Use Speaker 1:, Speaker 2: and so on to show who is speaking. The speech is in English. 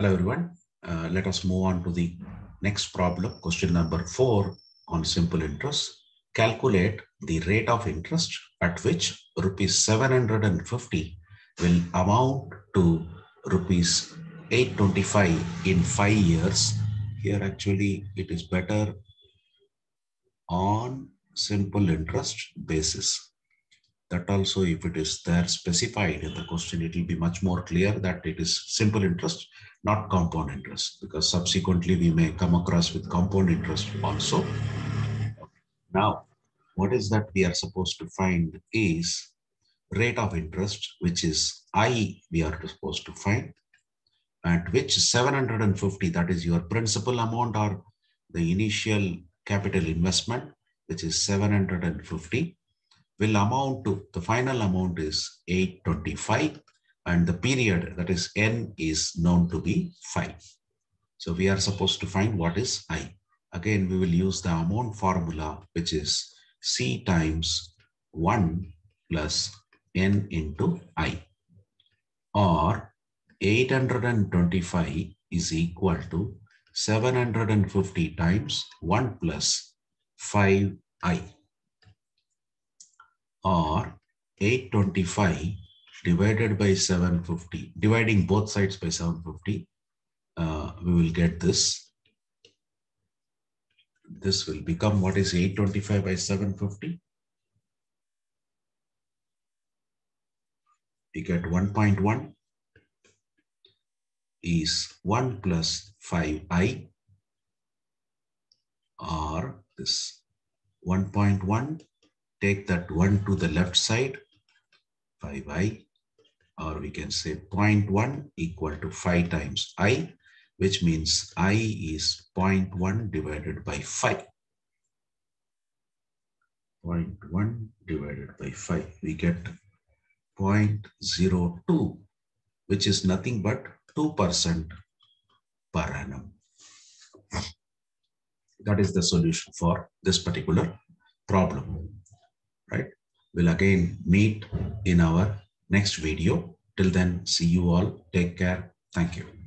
Speaker 1: Hello everyone. Uh, let us move on to the next problem, question number four on simple interest. Calculate the rate of interest at which rupees 750 will amount to rupees 825 in five years. Here actually it is better on simple interest basis. That also if it is there specified in the question, it will be much more clear that it is simple interest, not compound interest, because subsequently we may come across with compound interest also. Now, what is that we are supposed to find is rate of interest, which is I we are supposed to find, at which 750, that is your principal amount or the initial capital investment, which is 750, will amount to, the final amount is 825 and the period that is n is known to be 5. So we are supposed to find what is i. Again, we will use the amount formula, which is c times 1 plus n into i. Or 825 is equal to 750 times 1 plus 5i. Or 825 divided by 750, dividing both sides by 750, uh, we will get this. This will become what is 825 by 750? We get 1.1 is 1 plus 5i or this 1.1 take that 1 to the left side 5i or we can say 0.1 equal to 5 times i which means i is 0.1 divided by 5 0.1 divided by 5 we get 0.02 which is nothing but 2% per annum. That is the solution for this particular problem, right? We'll again meet in our next video. Till then, see you all. Take care. Thank you.